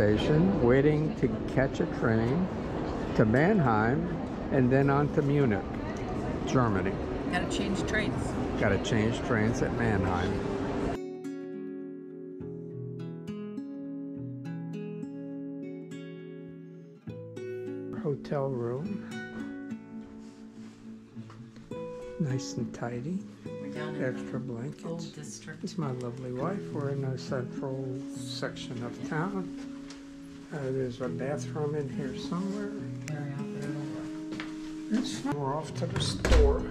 station waiting to catch a train to Mannheim and then on to Munich, Germany. Gotta change trains. Got to change trains at Mannheim. Hotel room. Nice and tidy. We're down in Extra blankets. old district. It's my lovely wife. We're in a central section of town. Uh, there's a bathroom in here somewhere. We're off to the store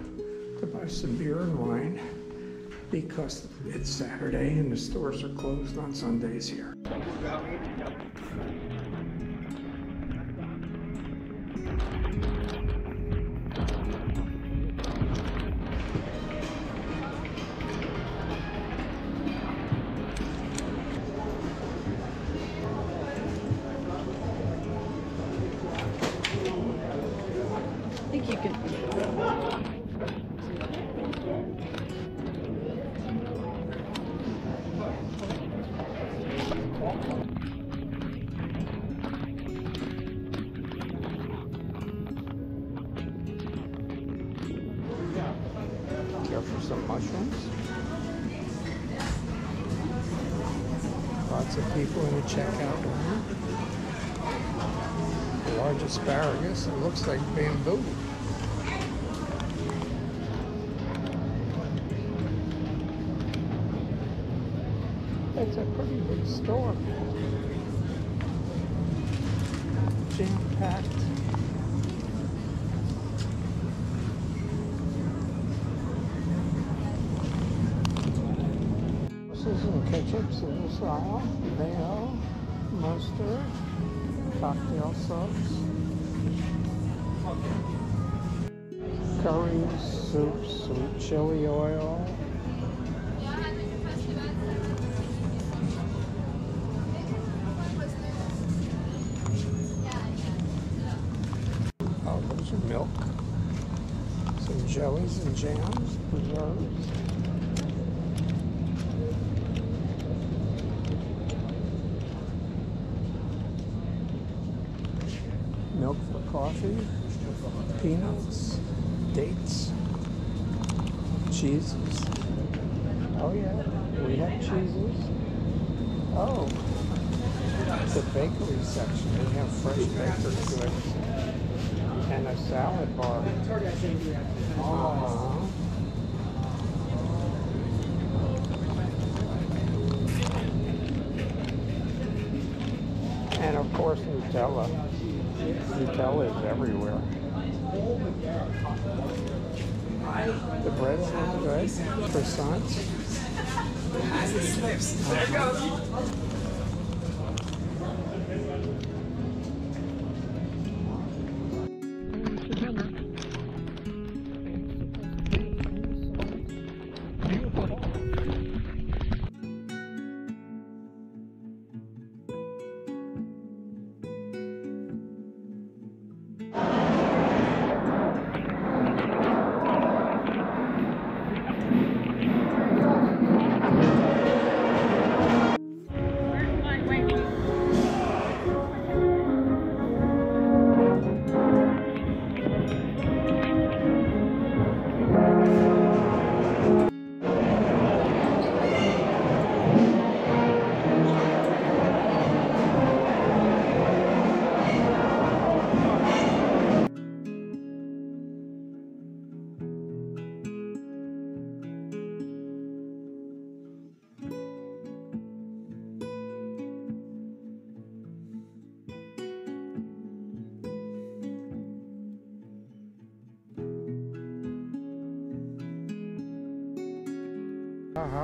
to buy some beer and wine because it's Saturday and the stores are closed on Sundays here. Looks like bamboo. It's a pretty big store. Jam packed. Sauces and ketchups in this aisle. Mayo, mustard, cocktail sauce, curries, soups, sweet chili oil. Oh, those are milk. Some jellies and jams, preserves. milk for coffee, peanuts, dates, cheeses. Oh yeah, we have cheeses. Oh, the bakery section. They have fresh bakery goods and a salad bar. Uh-huh. And of course Nutella. Nutella is everywhere. The look good. Croissants. Our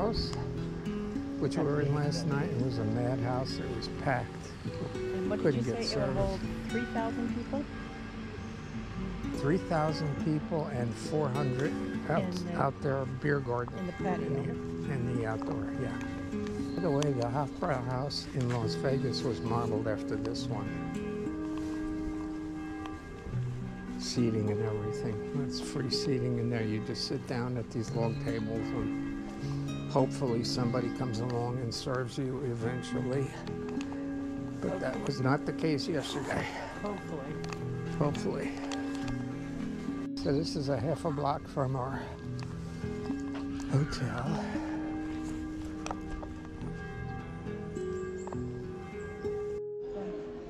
house, which we were in last night, it was a madhouse. It was packed. And what Couldn't you get say? It will service. hold 3,000 people? 3,000 people and 400 out, the- out there beer garden. in the patio. In the, in the outdoor, yeah. By the way, the Hofbrau House in Las Vegas was modeled after this one. Seating and everything. It's free seating in there. You just sit down at these long tables and hopefully somebody comes along and serves you eventually. But that was not the case yesterday, Hopefully. hopefully. So this is a half a block from our hotel.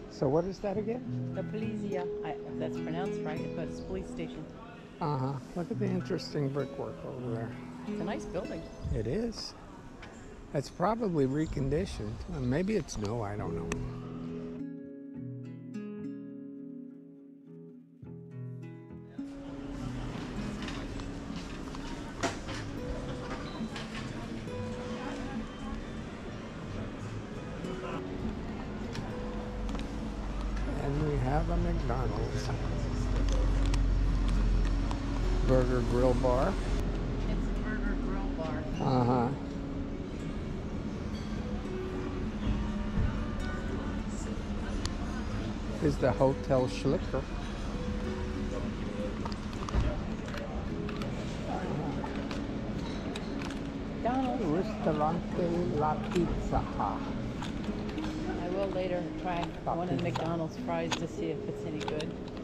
So what is that again? The Polizia, I, if that's pronounced right, but it's police station. Uh-huh. Look at the interesting brickwork over there. It's a nice building. It is. It's probably reconditioned. Uh, Maybe it's new, I don't know. The Hotel Schlicker. Donald, Ristorante La Pizza. I will later try one of McDonald's fries to see if it's any good.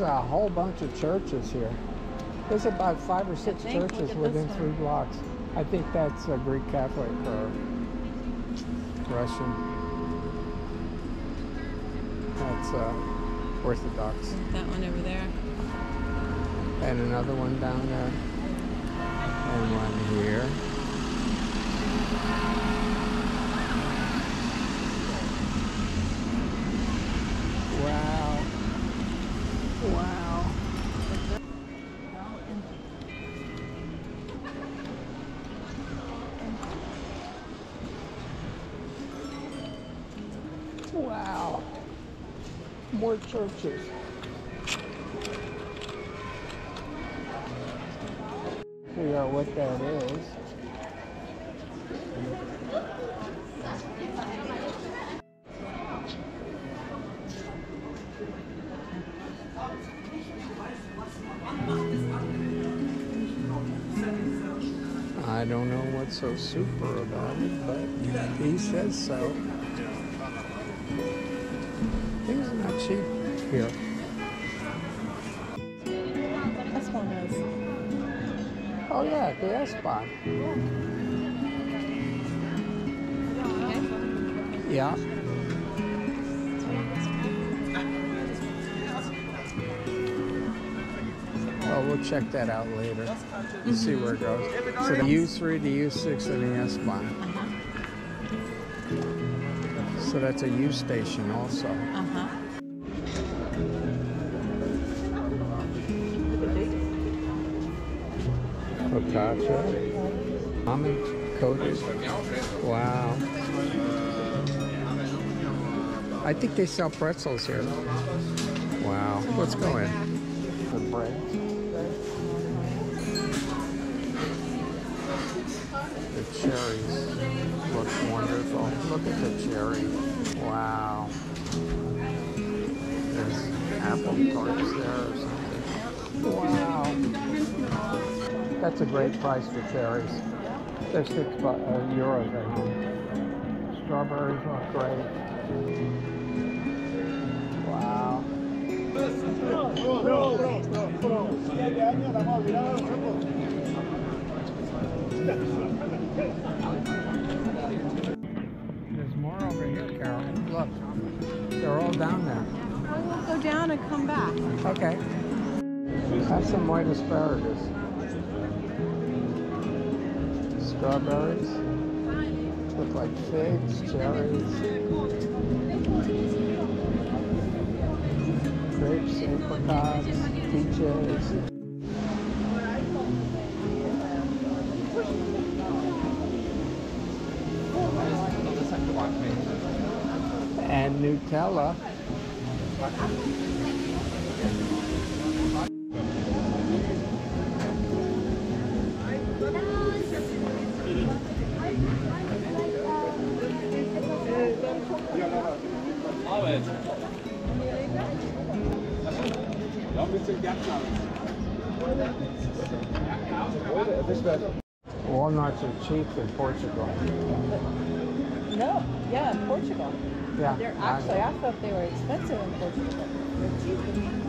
There's a whole bunch of churches here. There's about five or six think, churches within three blocks. I think that's a Greek Catholic or Russian. That's uh, Orthodox. That one over there. And another one down there. And one here. More churches. Figure out what that is. I don't know what's so super about it, but he says so. Things are not cheap here. This one is. Oh yeah, the S spot. Yeah. Well, we'll check that out later and see where it goes. So the U3, the U6, and the S Bahn. So that's a U station also. Uh huh. Focaccia. Almond coated. Wow. I think they sell pretzels here. Wow. Let's go in. The bread. The cherries look wonderful. Look at the cherry. Wow. There's apple tarts there or something. Wow. That's a great price for cherries. They're six uh, euros, I think. Strawberries look great. Wow. There's more over here, Carol. Look, they're all down there. I will go down and come back. Okay. Have some white asparagus. Strawberries. Look like figs, cherries. grapes, apricots, peaches. And Nutella. Walnuts are cheap in Portugal. No, yeah, in Portugal. Yeah. They're actually. I thought they were expensive in Portugal, they're cheap.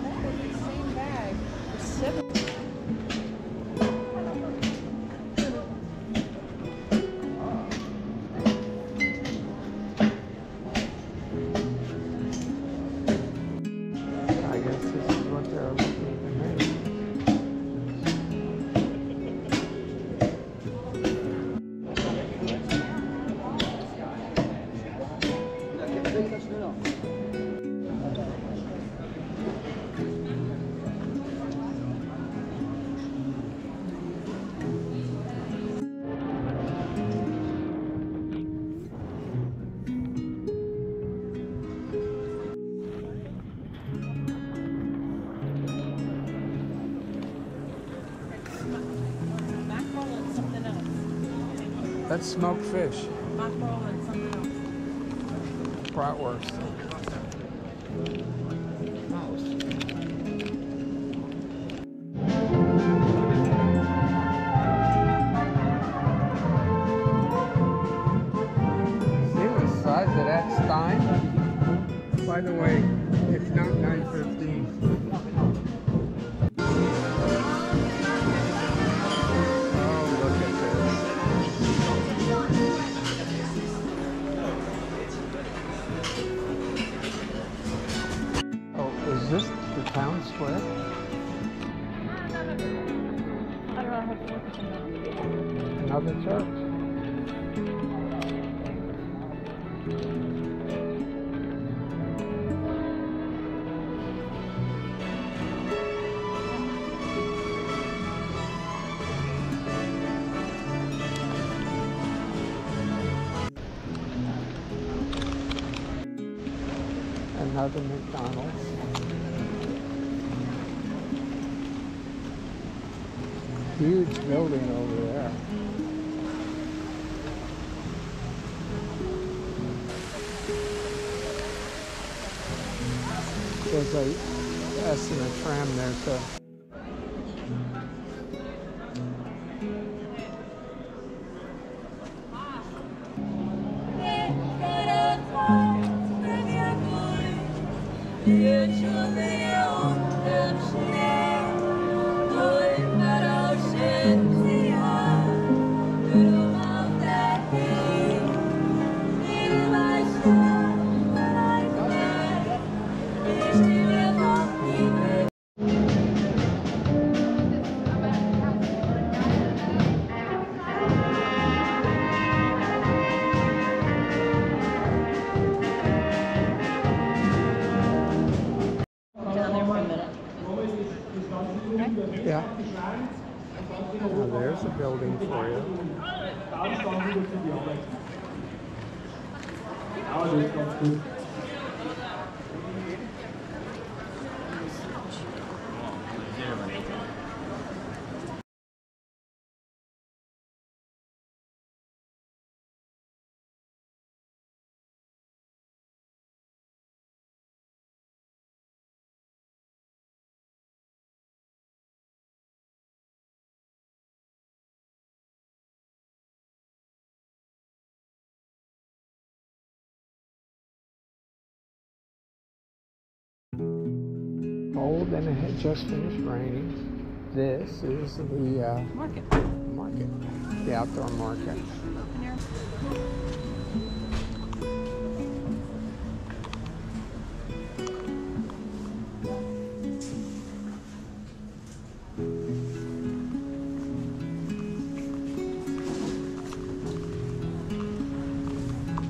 That's smoked fish, Mackerel and something else. bratwurst. See the size of that stein? By the way, it's not 915. Another McDonald's. Huge building over there. There's a S and a tram there, so. Yeah. Now there's a building for you. Old and it had just finished raining. This is the uh, Market. market, the outdoor market.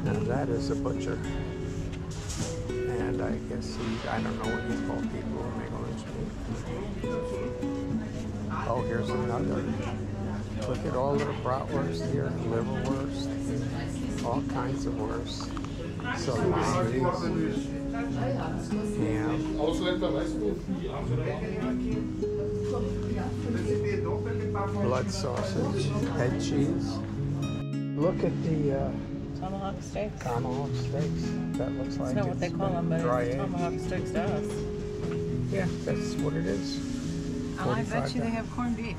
Now that is a butcher. And I guess he, I don't know what you call people Oh, here's another. Look at all the bratwurst here, liverwurst, all kinds of wurst. Salamis, ham. blood sausage, head cheese. Look at the uh, Tomahawk steaks. tomahawk steaks. That looks like That's not what they it's call them, but it's tomahawk steaks to us. Yeah, that's what it is. Oh, I bet you they have corned beef.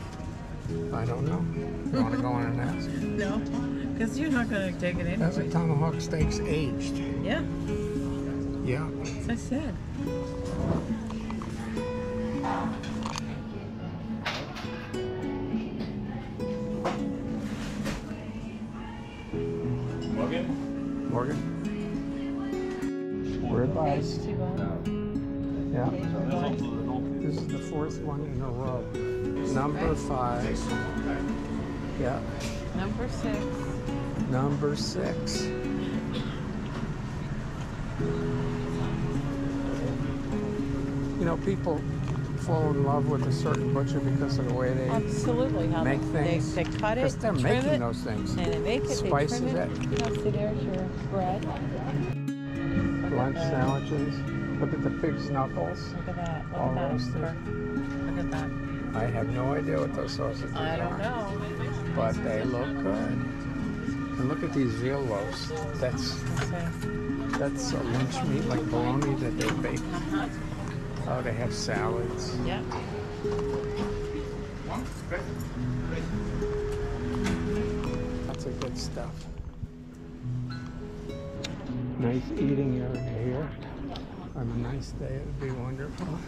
I don't know. You want to go in and ask? No, because you're not going to take it That's a tomahawk steaks aged. Yeah, Yeah. as I said. Fourth one in a row. Number five. Yeah. Number six. Number six. You know, people fall in love with a certain butcher because of the way they Absolutely. How make they, things. They, they cut it, Because they're trim making it, those things. and they make it, they trim it. it. Now, see, there's your bread. Lunch at that. sandwiches. Look at the pig's knuckles. Look at that. Look All at that. Look at that. I have no idea what those sausages I are. don't know. But they look good. And look at these veal loaves. That's that's a lunch meat like bologna that they bake. Uh-huh. Oh, they have salads. Yep. Lots of good stuff. Nice eating area. On a nice day, it'd be wonderful.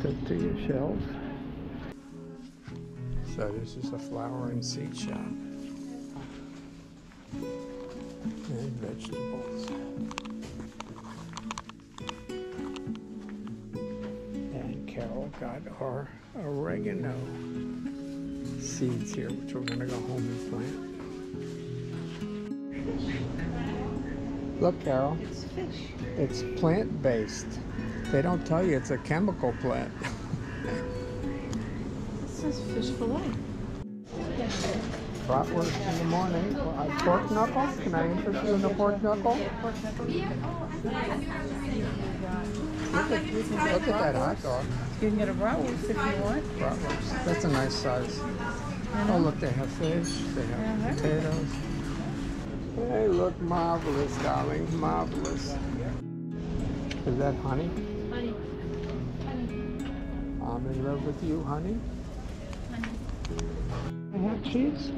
Good to your shelf. So this is a flower and seed shop. And vegetables. And Carol got our oregano seeds here, which we're gonna go home and plant. Look, Carol, It's fish. it's plant-based. They don't tell you it's a chemical plant. This is fish fillet. Bratwurst in the morning. Uh, pork knuckle? Can I interest you in a pork knuckle? Look at, look at that hot dog. You can get a bratwurst if you want. Bratwurst. That's a nice size. Oh, look, they have fish. They have potatoes. They look marvelous, darling. Marvelous. Is that honey? Honey. I'm in love with you, honey. They have cheese.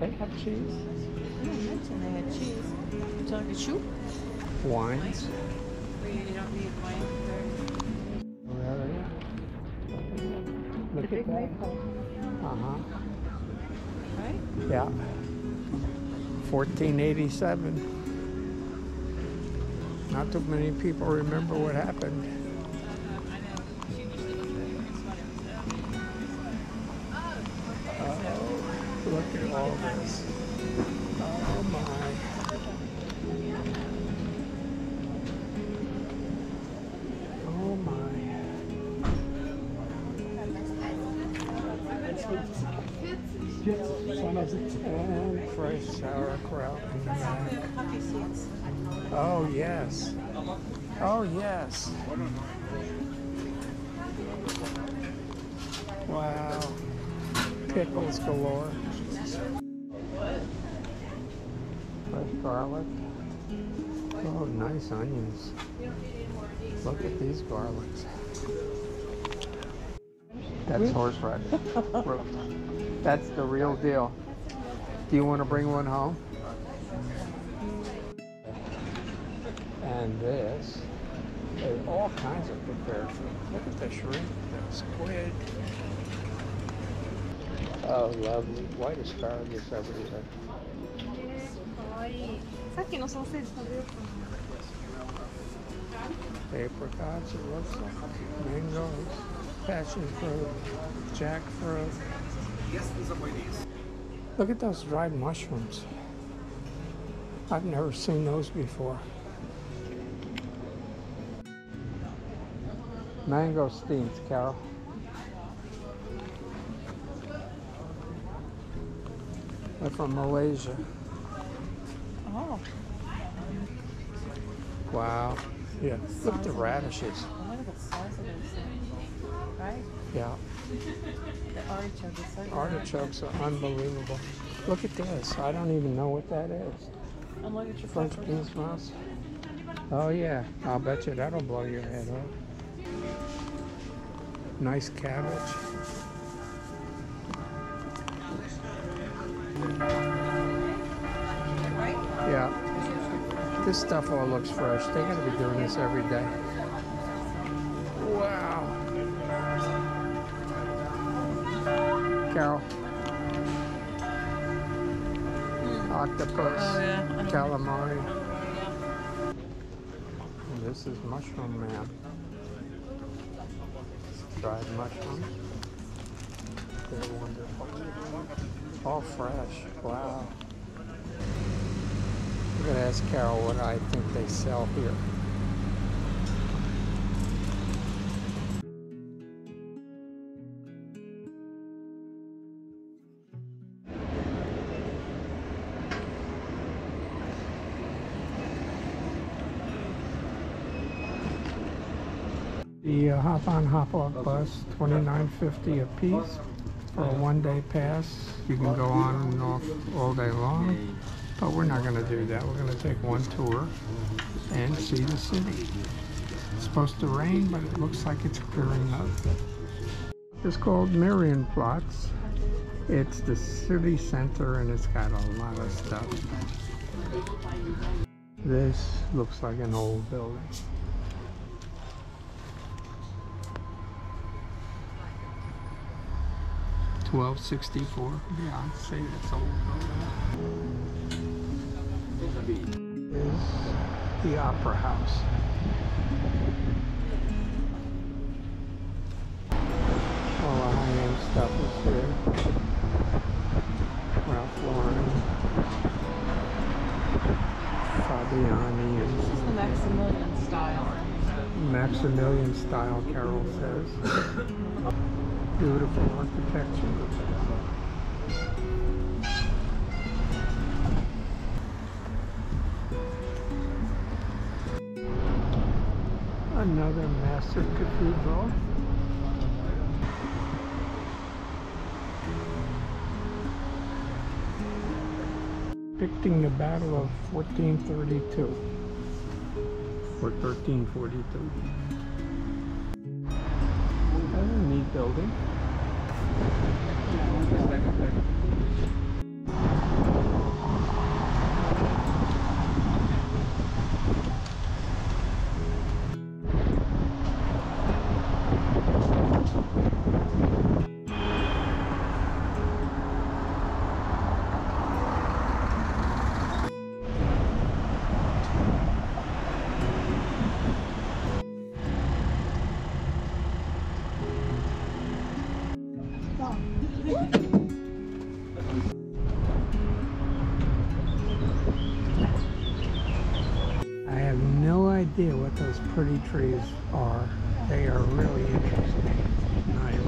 They have cheese. I didn't mention they had cheese. You talking soup? Wines. You don't need wine Where Look The at that. maple, Uh-huh. right? Yeah. 1487. Not too many people remember what happened. Oh, look at all this. Oh my. Jetzt 270 choice sauerkraut. Mm-hmm. Oh, yes. Oh, yes. Wow. Pickles galore. Fresh garlic. Oh, nice onions. Look at these garlics. That's horseradish. That's the real deal. Do you want to bring one home? And this, there's all kinds of prepared food. Look at the shrimp, the squid. Oh, lovely. White asparagus everywhere. かわいい。さっきのソーセージ食べようか Apricots, it looks like. Mangoes, passion fruit, jackfruit. Look at those dried mushrooms. I've never seen those before. Mangosteens, Carol. They're from Malaysia. Oh, Wow. Yeah. Look at the radishes. look at the size of those things. Right? Yeah. The artichoke is so good. Artichokes are unbelievable. Look at this. I don't even know what that is. And look at your French peppers. beans mouse. Oh yeah. I'll bet you that'll blow your head off. Nice cabbage. Yeah. This stuff all looks fresh. They gotta be doing this every day. Octopus. Oh, yeah. Calamari. And This is mushroom man. Dried mushrooms. They're wonderful. All fresh. Wow. I'm gonna ask Carol what I think they sell here. The uh, hop on hop off bus, twenty nine fifty a piece for a one day pass. You can go on and off all day long, but we're not going to do that. We're going to take one tour and see the city. It's supposed to rain, but it looks like it's clearing up. It's called Marienplatz. It's the city center and it's got a lot of stuff. This looks like an old building. Twelve sixty-four. Yeah, I'd say that's old. Is the Opera House. All the high-end stuff is here. Ralph Lauren, Fabiani, and This is the Maximilian style. Maximilian style, Carol says. Beautiful architecture. Another massive cathedral. Depicting the Battle of 1432 or 1342. Building. Trees are. They are really interesting. Nice.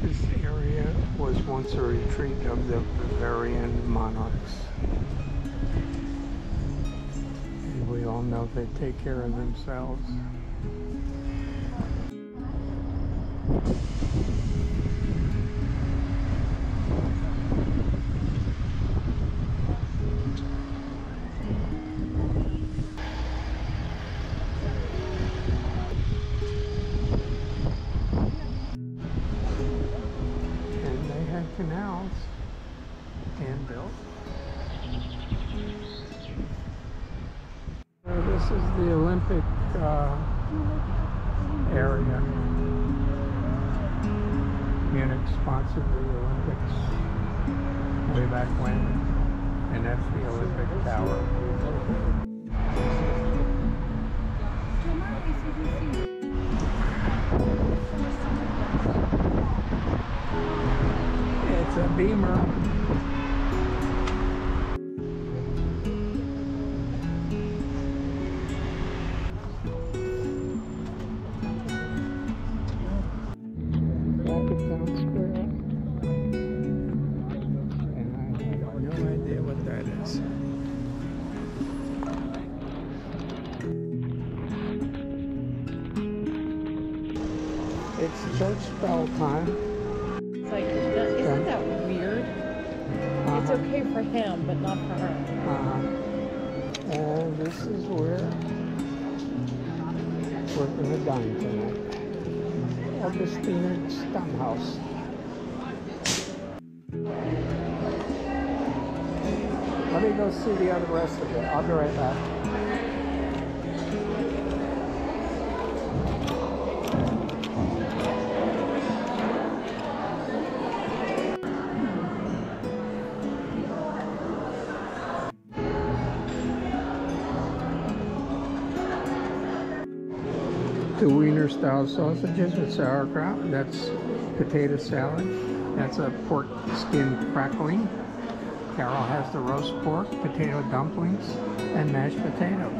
This area was once a retreat of the Bavarian monarchs. And we all know they take care of themselves. That's the Olympic Tower. It's a Beamer. Let me go see the other rest of it. I'll be right back. Style sausages with sauerkraut. That's potato salad. That's a pork skin crackling. Carol has the roast pork, potato dumplings, and mashed potatoes.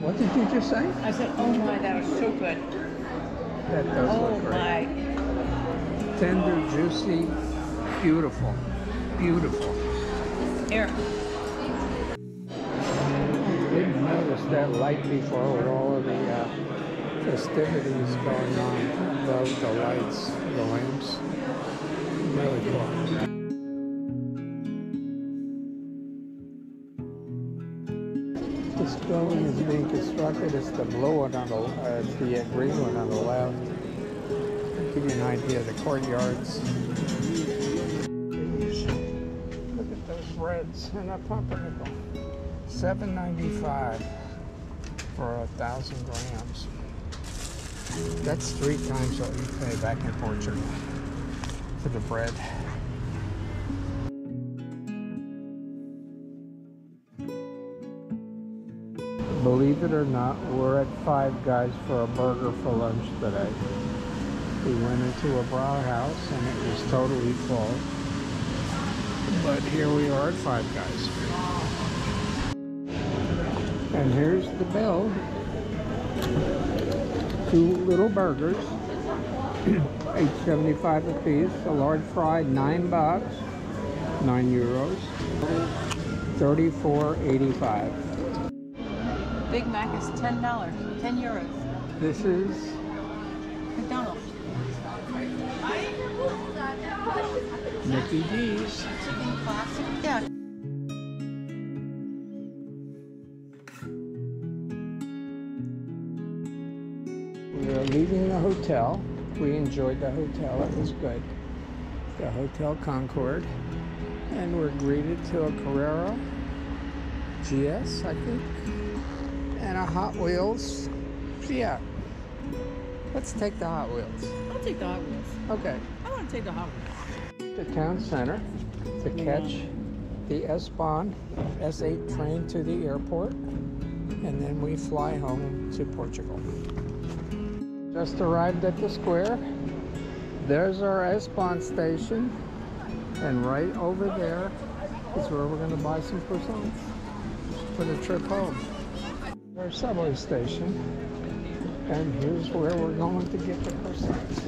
What did you just say? I said, oh my, that was so good. That does Oh look great. my. Tender, juicy, beautiful, beautiful. Here. That light before with all of the uh, festivities going on above the lights, the lamps. Really cool. This building is being constructed. It's the blue one on the, uh, it's the green one on the left. Give you an idea of the courtyards. Look at those reds and a pumpernickel. Seven ninety-five for a thousand grams. That's three times what we pay back in Portugal for the bread. Believe it or not, we're at Five Guys for a burger for lunch today. We went into a brow house and it was totally full. But here we are at Five Guys. And here's the bill. Two little burgers, eight seventy-five a piece. A large fry, nine bucks, nine euros. Thirty-four eighty-five. Big Mac is ten dollars, ten euros. This is McDonald's. Mickey D's. Chicken classic. Yeah. Hotel. We enjoyed the hotel. It was good. The Hotel Concorde. And we're greeted to a Carrera GS, I think. And a Hot Wheels. Yeah. Let's take the Hot Wheels. I'll take the Hot Wheels. Okay. I want to take the Hot Wheels. The town center to catch the S-Bahn S8 train to the airport. And then we fly home to Portugal. Just arrived at the square. There's our S-Bahn station. And right over there is where we're going to buy some croissants for the trip home. Our subway station. And here's where we're going to get the croissants.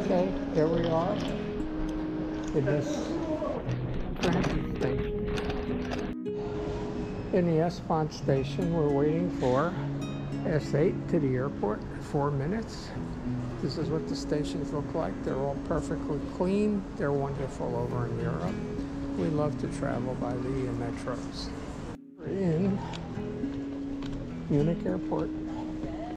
Okay, here we are. In this transit station. In the S-Bahn station, we're waiting for S8 to the airport. Four minutes. This is what the stations look like. They're all perfectly clean. They're wonderful over in Europe. We love to travel by the metros. We're in Munich Airport.